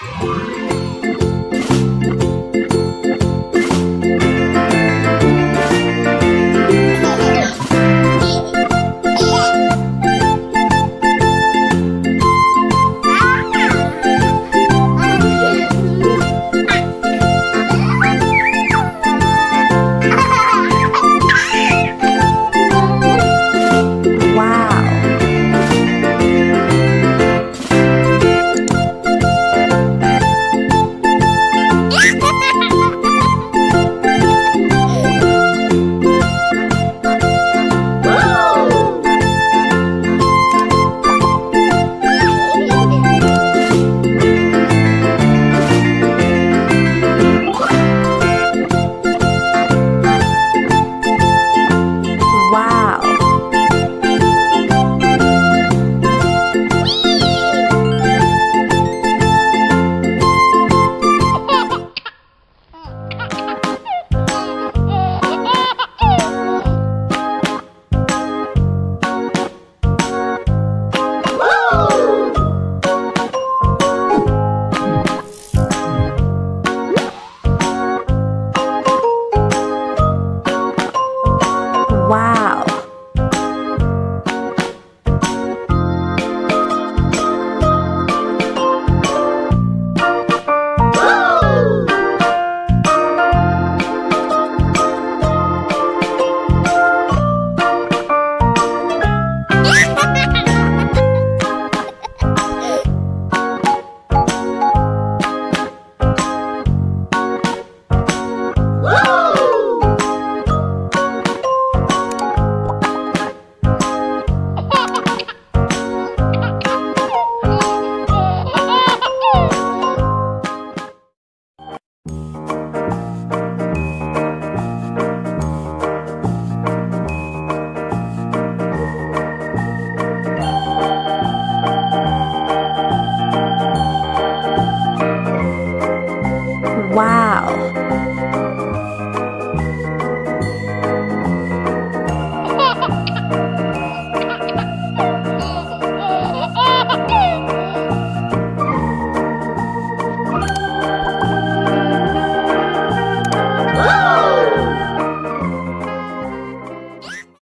Música